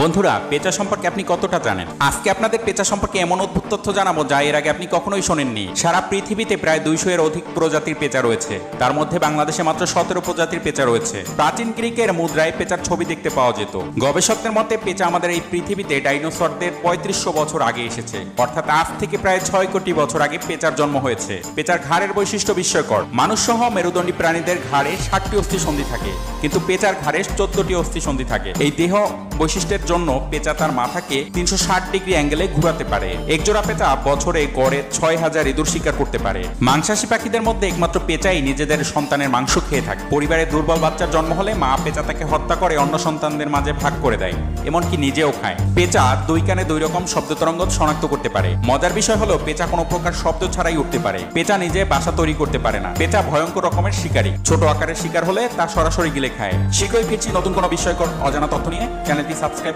বন্ধুরা, পেঁচা সম্পর্কে আপনি কতটা জানেন? আজকে আপনাদের পেঁচা সম্পর্কে এমন অদ্ভুত তথ্য জানাব যা এর আগে আপনি কখনোই শোনেননি। সারা পৃথিবীতে প্রায় দুইশো এর অধিক প্রজাতির পেঁচা রয়েছে। তার মধ্যে বাংলাদেশে মাত্র সতেরো প্রজাতির পেঁচা রয়েছে। প্রাচীন গ্রিকের মুদ্রায় পেঁচার ছবি দেখতে পাওয়া যেত। গবেষকদের মতে, পেঁচা আমাদের এই পৃথিবীতে ডাইনোসরদের পঁয়ত্রিশশো বছর আগে এসেছে। অর্থাৎ আজ থেকে প্রায় ছয় কোটি বছর আগে পেঁচার জন্ম হয়েছে। পেঁচার ঘাড়ের বৈশিষ্ট্য বিস্ময়কর। মানুষ সহ মেরুদণ্ডী প্রাণীদের ঘাড়ে ষাটটি অস্থি সন্ধি থাকে। কিন্তু পেঁচার ঘাড়ে চোদ্দটি অস্থি সন্ধি থাকে। এই দেহ বৈশিষ্ট্যের জন্য পেঁচা তার মাথাকে তিনশো ষাট ডিগ্রি অ্যাঙ্গেলে ঘুরাতে পারে। একজোড়া পেঁচা বছরে গড়ে ছয় হাজার ইঁদুর শিকার করতে পারে। মাংসাশী পাখিদের মধ্যে একমাত্র পেঁচাই নিজেদের সন্তানের মাংস খেয়ে থাকে। পরিবারে দুর্বল বাচ্চার জন্ম হলে মা পেঁচা তাকে হত্যা করে অন্য সন্তানদের মাঝে ভাগ করে দেয়, এমনকি নিজেও খায়। পেঁচা দুই কানে দুই রকম শব্দ তরঙ্গ শনাক্ত করতে পারে। মজার বিষয় হলো, পেঁচা কোনো প্রকার শব্দ ছাড়াই উঠতে পারে। পেঁচা নিজে বাসা তৈরি করতে পারে না। পেঁচা ভয়ঙ্কর রকমের শিকারী। ছোট আকারের শিকার হলে তা সরাসরি গিলে খায়। শীঘ্রই ফিরছি নতুন কোনো বিষয়কর অজানা তথ্য নিয়ে। চ্যানেলটি সাবস্ক্রাইব